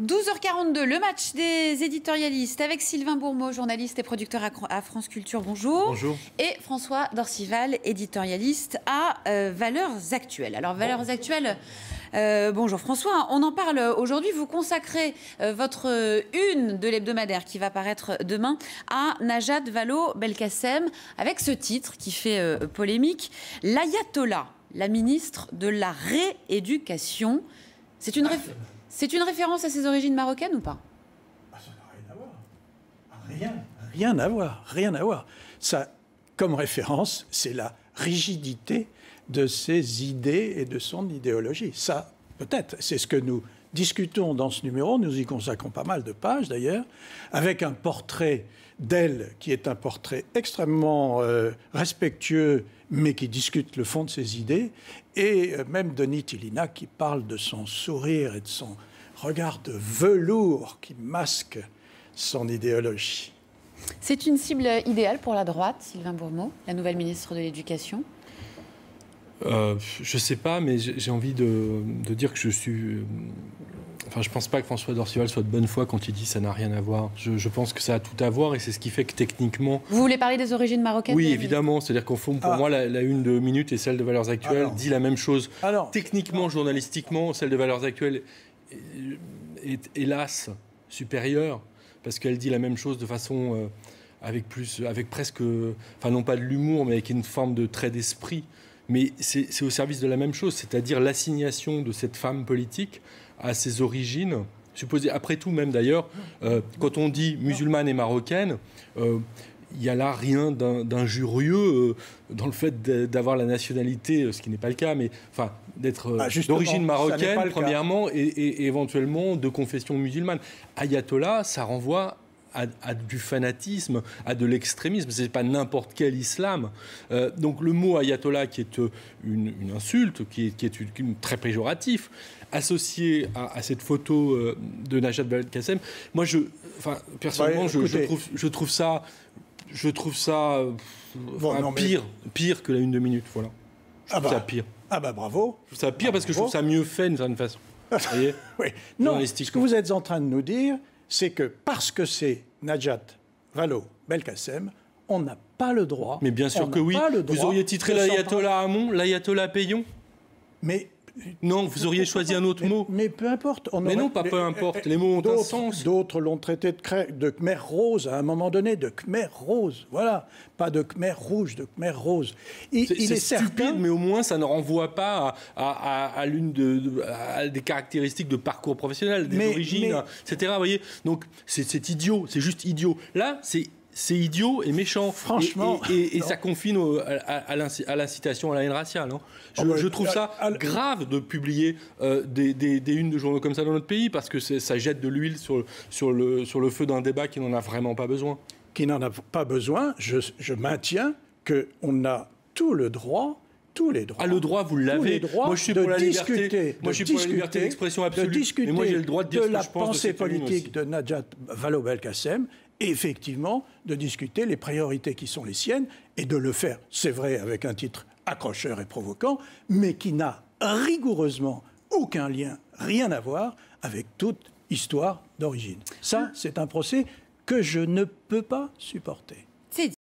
12h42, le match des éditorialistes avec Sylvain Bourmeau, journaliste et producteur à France Culture. Bonjour. Bonjour. Et François Dorcival, éditorialiste à euh, Valeurs Actuelles. Alors, Valeurs Actuelles. Euh, bonjour François, on en parle aujourd'hui. Vous consacrez euh, votre une de l'hebdomadaire qui va paraître demain à Najat Vallaud-Belkacem avec ce titre qui fait polémique L'ayatollah, la ministre de la rééducation. C'est une. C'est une référence à ses origines marocaines ou pas? Ah, Ça n'a rien à voir. Rien, rien à voir, rien à voir. Ça, comme référence, c'est la rigidité de ses idées et de son idéologie. Ça, peut-être, c'est ce que nous discutons dans ce numéro, nous y consacrons pas mal de pages d'ailleurs, avec un portrait d'elle qui est un portrait extrêmement euh, respectueux, mais qui discute le fond de ses idées, et euh, même Denis Tillina qui parle de son sourire et de son regard de velours qui masque son idéologie. C'est une cible idéale pour la droite, Sylvain Bourmeau, la nouvelle ministre de l'Éducation euh, Je ne sais pas, mais j'ai envie de, dire que je suis Enfin, je pense pas que François Dorcival soit de bonne foi quand il dit ça n'a rien à voir. Je, pense que ça a tout à voir et c'est ce qui fait que techniquement. Vous voulez parler des origines marocaines Oui, évidemment. C'est-à-dire qu'au fond, pour ah. moi, la, une de Minutes et celle de Valeurs Actuelles dit la même chose. Alors, Techniquement, journalistiquement, celle de Valeurs Actuelles est, hélas supérieure parce qu'elle dit la même chose de façon euh, avec plus, avec presque, enfin non pas de l'humour, mais avec une forme de trait d'esprit mais c'est au service de la même chose, c'est-à-dire l'assignation de cette femme politique à ses origines. Supposé, après tout, même d'ailleurs, euh, quand on dit musulmane et marocaine, euh, il n'y a là rien d'injurieux euh, dans le fait d'avoir la nationalité, ce qui n'est pas le cas, mais enfin d'être ah, d'origine marocaine, premièrement, et, et, éventuellement de confession musulmane. Ayatollah, ça renvoie à, du fanatisme, à de l'extrémisme. Ce n'est pas n'importe quel islam. Euh, donc le mot ayatollah, qui est euh, une, insulte, qui est, qui est une, très péjoratif, associé à, cette photo euh, de Najat Vallaud-Belkacem, moi, je, enfin, personnellement, je, trouve, je, trouve, ça, je trouve ça pire, pire que la une de minute. Voilà. Je ah bah, ça pire. Ah bah bravo. Je trouve ça pire parce que je trouve ça mieux fait d'une certaine façon. oui. Non, ce que vous êtes en train de nous dire, c'est que parce que c'est Najat Vallaud-Belkacem, on n'a pas le droit. Mais bien sûr que oui. Vous auriez titré l'ayatollah Hamon, l'ayatollah Payon Mais non, vous auriez choisi un autre mot. Mais peu importe. mais non, pas peu importe. Les mots ont un sens. D'autres l'ont traité de, de, Khmer rose à un moment donné, de Khmer rose. Voilà. Pas de Khmer rouge, de Khmer rose. Il, est, stupide, mais au moins ça ne renvoie pas à, l'une de, des caractéristiques de parcours professionnel, des origines, etc. Vous voyez Donc c'est idiot, c'est juste idiot. Là, c'est c'est idiot et méchant. Franchement. Et, ça confine à, l'incitation à la haine raciale. Hein. Je, ah bah, trouve ça grave de publier euh, des, unes de journaux comme ça dans notre pays parce que ça jette de l'huile sur, sur, le, sur le feu d'un débat qui n'en a vraiment pas besoin. Qui n'en a pas besoin. Je, je maintiens qu'on a tout le droit tous les droits. Ah, le droit, vous l'avez. Moi, je suis pour la liberté. Moi, je suis pour la liberté d'expression absolue. De discuter mais moi, j'ai le droit de dire la pensée politique de Najat Vallaud-Belkacem effectivement de discuter les priorités qui sont les siennes et de le faire, c'est vrai, avec un titre accrocheur et provoquant, mais qui n'a rigoureusement aucun lien, rien à voir avec toute histoire d'origine. Ça, c'est un procès que je ne peux pas supporter.